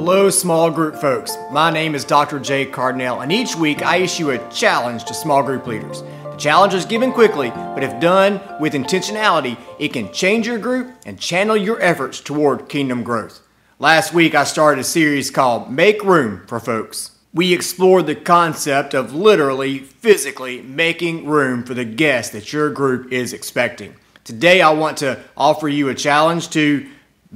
Hello, small group folks. My name is Dr. Jay Cardinell, and each week I issue a challenge to small group leaders. The challenge is given quickly, but if done with intentionality, it can change your group and channel your efforts toward kingdom growth. Last week I started a series called Make Room for Folks. We explored the concept of literally, physically making room for the guests that your group is expecting. Today I want to offer you a challenge to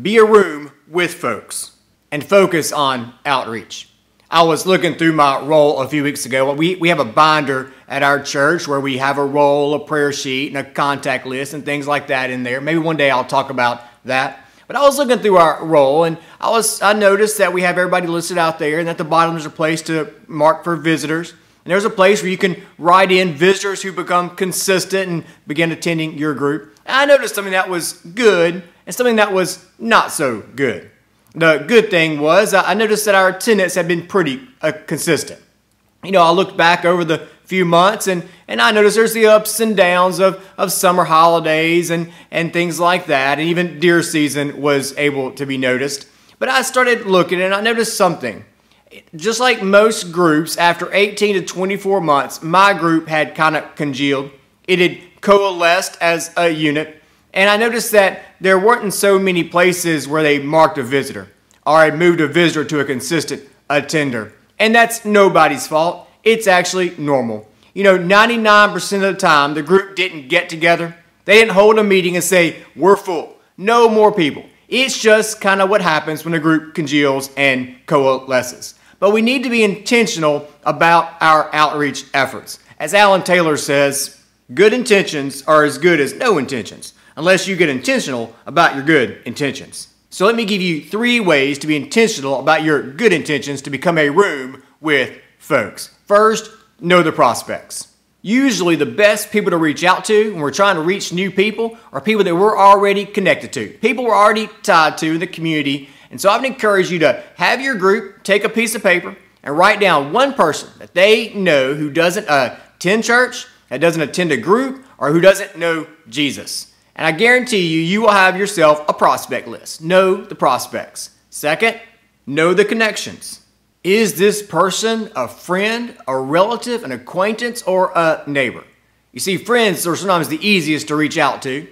be a room with folks and focus on outreach. I was looking through my roll a few weeks ago. We, we have a binder at our church where we have a roll, a prayer sheet, and a contact list and things like that in there. Maybe one day I'll talk about that. But I was looking through our roll and I was I noticed that we have everybody listed out there and at the bottom there's a place to mark for visitors. And there's a place where you can write in visitors who become consistent and begin attending your group. And I noticed something that was good and something that was not so good. The good thing was I noticed that our attendance had been pretty uh, consistent. You know, I looked back over the few months and, and I noticed there's the ups and downs of, of summer holidays and, and things like that. And even deer season was able to be noticed. But I started looking and I noticed something. Just like most groups, after 18 to 24 months, my group had kind of congealed. It had coalesced as a unit and I noticed that there weren't so many places where they marked a visitor or had moved a visitor to a consistent attender. And that's nobody's fault. It's actually normal. You know, 99% of the time, the group didn't get together. They didn't hold a meeting and say, we're full. No more people. It's just kind of what happens when a group congeals and coalesces. But we need to be intentional about our outreach efforts. As Allan Taylor says, good intentions are as good as no intentions unless you get intentional about your good intentions. So let me give you three ways to be intentional about your good intentions to become a room with folks. First, know the prospects. Usually, the best people to reach out to when we're trying to reach new people are people that we're already connected to, people we're already tied to in the community. And so I would encourage you to have your group take a piece of paper and write down one person that they know who doesn't uh, attend church, that doesn't attend a group, or who doesn't know Jesus. And I guarantee you, you will have yourself a prospect list. Know the prospects. Second, know the connections. Is this person a friend, a relative, an acquaintance, or a neighbor? You see, friends are sometimes the easiest to reach out to,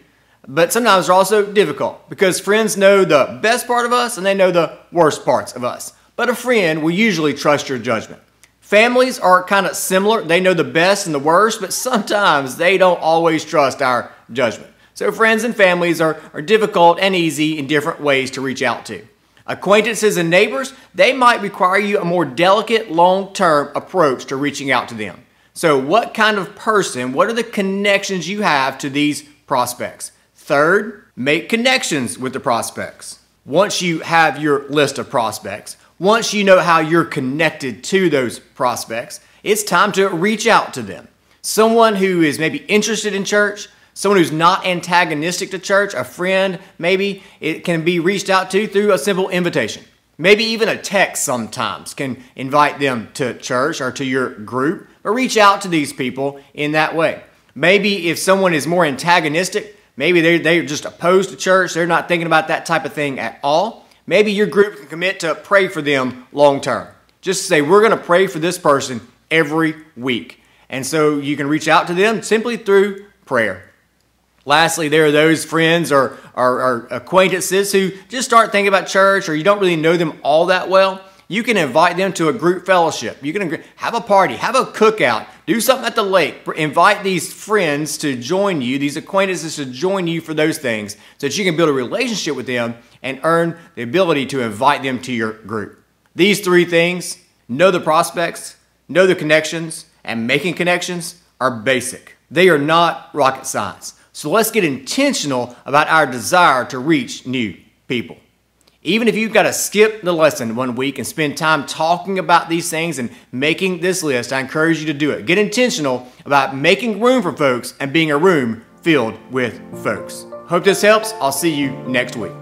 but sometimes they're also difficult because friends know the best part of us and they know the worst parts of us. But a friend will usually trust your judgment. Families are kind of similar. They know the best and the worst, but sometimes they don't always trust our judgment. So friends and families are, are difficult and easy in different ways to reach out to. Acquaintances and neighbors, they might require you a more delicate, long-term approach to reaching out to them. So what kind of person, what are the connections you have to these prospects? Third, make connections with the prospects. Once you have your list of prospects, once you know how you're connected to those prospects, it's time to reach out to them. Someone who is maybe interested in church, someone who's not antagonistic to church, a friend, maybe it can be reached out to through a simple invitation. Maybe even a text sometimes can invite them to church or to your group, but reach out to these people in that way. Maybe if someone is more antagonistic, maybe they're, they're just opposed to church, they're not thinking about that type of thing at all, maybe your group can commit to pray for them long term. Just say, we're going to pray for this person every week. And so you can reach out to them simply through prayer. Lastly, there are those friends or, or, or, acquaintances who just start thinking about church or you don't really know them all that well. You can invite them to a group fellowship. You can have a party, have a cookout, do something at the lake. Invite these friends to join you, these acquaintances to join you for those things so that you can build a relationship with them and earn the ability to invite them to your group. These three things know the prospects, know the connections, and making connections are basic. They are not rocket science. So let's get intentional about our desire to reach new people. Even if you've got to skip the lesson one week and spend time talking about these things and making this list, I encourage you to do it. Get intentional about making room for folks and being a room filled with folks. Hope this helps. I'll see you next week.